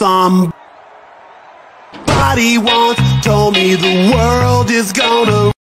Somebody once told me the world is gonna